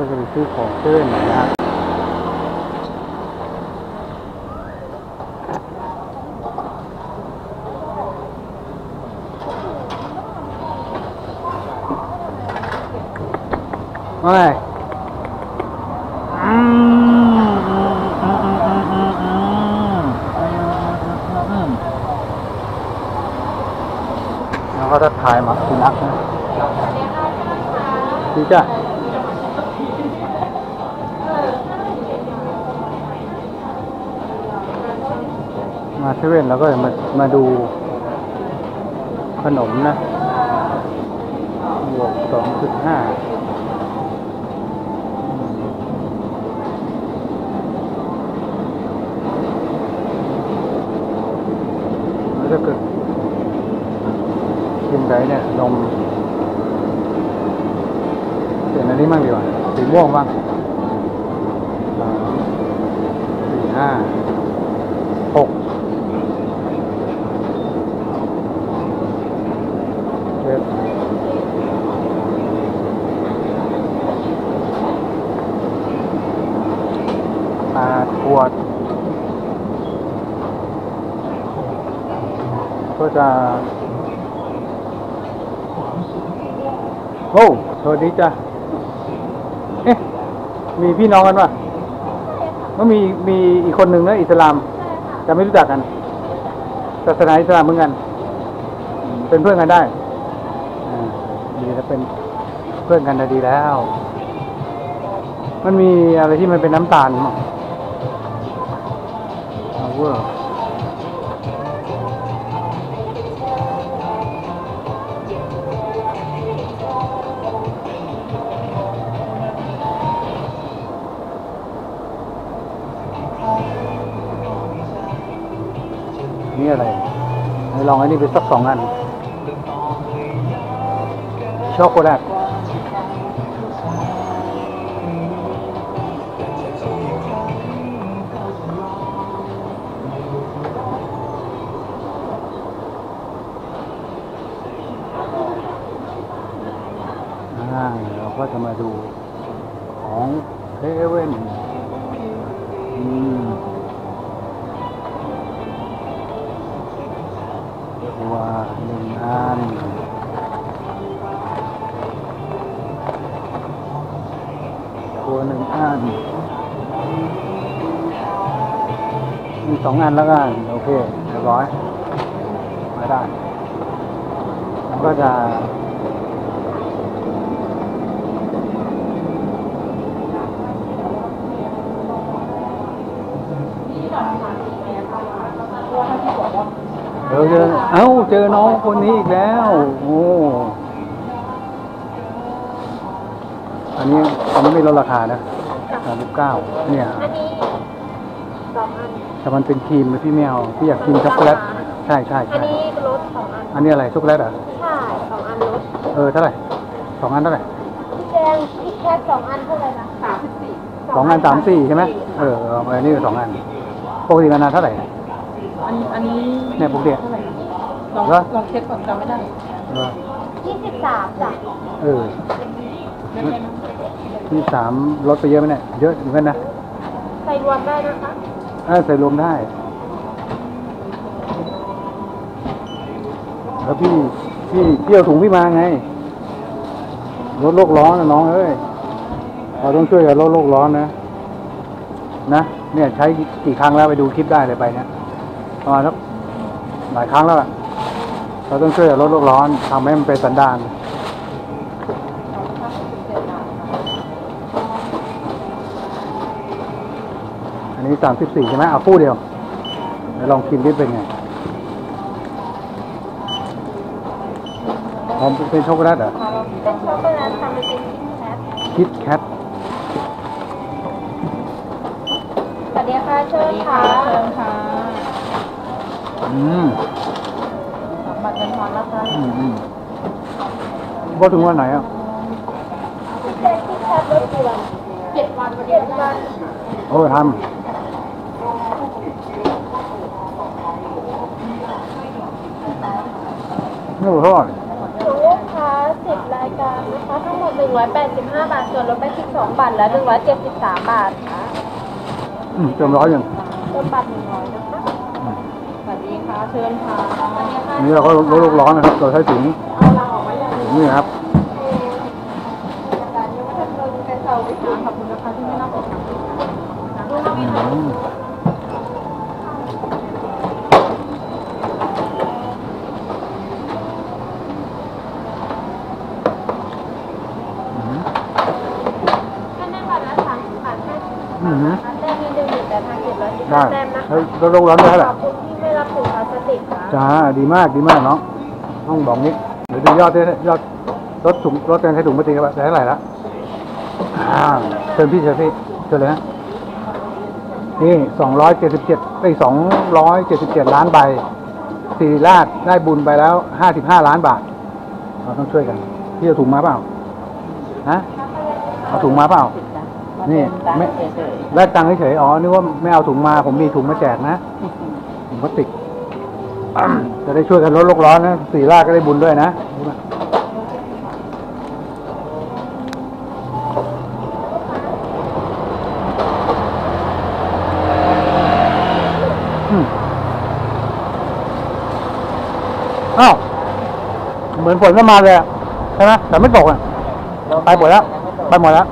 ก็จะมีชื่อของขึ้นนะครับโอ้ยแล้วก็จะถ่ายมาสุนัขนะดีจ้ะ มาเซเว่นแล้วก็มามาดูขนมนะ บวกสองจุดห้าแล้วถ้าเกิดกินไรเนี่ย นมเปลี่ยนอันนี้บ้างดีกว่าสีม่วงบ้างสี่ห้าหก เจ็ด แปดขวดก็จะโอ้สวัสดีจ้ะเอ๊ะมีพี่น้องกันป่ะก็มีมีอีกคนหนึ่งนะอิสลาม แต่ไม่รู้จักกันศาสนาอิสลามเหมือนกัน เป็นเพื่อนกันได้อ่าดีแล้วเป็นเพื่อนกันนะดีแล้ว มันมีอะไรที่มันเป็นน้ำตาลมั้ง world. Nghĩa này Lon ấy đi về sắc sòng ăn Chocolate ก็จะมาดูของเซเว่นตัวหนึ่งอันตัวหนึ่งอันมีสองอันแล้วกันโอเคเรียบร้อยมาได้แล้วก็จะ เดี๋ยวเจอ เอ้าเจอน้องคนนี้อีกแล้ว โอ้ อันนี้อันนี้ไม่ลดราคานะสามสิบเก้าเนี่ย อันนี้สองอันแต่มันเป็นครีมนะพี่ไม่เอาพี่อยากกินช็อกโกแลต ใช่ใช่อันใช่นี้ลดสองอันอันนี้อะไรช็อกโกแลตเหรอ ใช่สองอันลดเออเท่าไหร่สองอันเท่าไหร่พี่แดงพี่แคทสองอันเท่าไหร่นะสามสิบสี่สองอันสามสี่ใช่ไหมเออเอาอันนี้สองอันปกติมันนานเท่าไหร่ อันนี้อันนี้เนี่ยปกติเท่าไหร่ ลองเหรอ ลองเช็คก่อนจำไม่ได้เออยี่สิบสามจ้ะเออเล่นไหมนะที่สามลดไปเยอะไหมเนี่ย เยอะเหมือนกันนะใส่รวมได้นะคะเออใส่รวมได้ แล้วพี่พี่พี่เอาถุงพี่มาไงลดโลกร้อนนะน้องเอ้ยเราต้องช่วยกันลดโลกร้อนนะ นะเนี่ยใช้กี่ครั้งแล้วไปดูคลิปได้เลยไปเนี่ยประมาณสักหลายครั้งแล้วล่ะ เราต้องช่วยกันลดโลกร้อนทำให้มันเป็นสันดานอันนี้สามสิบสี่ใช่ไหมเอาคู่เดียวเดี๋ยวลองกินดิเป็นไงหอมเป็นช็อกโกแลตเหรอเป็นช็อกโกแลตทำเป็นคิดแคทคิดแคทสวัสดีค่ะเชิญค่ะเชิญค่ะอืม บัตรเงินทอนนะคะอืมอืมพอถึงวันไหนอะพี่แคทคิดแคทลดกี่วันเจ็ดวันเจ็ดวันโอ้ยทำนี่เท่าไหร่ของลูกค้าสิบรายายการนะคะทั้งหมด185บาท ส่วนลดไป12บาทและ173บาทค่ะอืมเติมร้อยหนึ่งต้นบัตร100นะคะสวัสดีค่ะ เชิญค่ะสวัสดีค่ะอันนี้เราก็ลดโลกร้อนนะครับ เราใช้ถุงเอาเราออกมาอย่างนี้นี่นะครับการยังไม่ทันเลยแกเซาไปค่ะขอบคุณนะคะที่ไม่น่าปวดหลังอืมอืมถ้าแน่บัตรละ30บาท50อืมแต้มมีหนึ่งหมื่นแต่ทางเจ็ดร้อยสิบได้ห้าแต้มนะแล้คะ จ้าดีมากดีมากเนาะต้องบอกนี้เดี๋ยวดูยอดด้วยยอดรถถุงรถการใช้ถุงพลาสติกกันได้เท่าไหร่ละอ่าเชิญพี่เชิญพี่เชิญเลยนะนี่สองร้อยเจ็ดสิบเจ็ดไปสองร้อยเจ็ดสิบเจ็ดล้านใบสี่ราชได้บุญไปแล้วห้าสิบห้าล้านบาทเราต้องช่วยกันพี่เอาถุงมาเปล่าฮะเอาถุงมาเปล่า นี่ไม่แลกตังค์เฉยอ๋อนึกว่าไม่เอาถุงมาผมมีถุงมาแจกนะถุงพลาสติก จะได้ช่วยกันลดโลกร้อนนะสี่ราชก็ได้บุญด้วยนะอืมอ้าวเหมือนฝนก็มาเลยใช่ไหมแต่ไม่ตกอะไปหมดแล้ว ไปหมดแล้ว